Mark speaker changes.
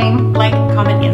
Speaker 1: Watching.
Speaker 2: Like, comment, and